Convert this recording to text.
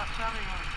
Just tell me.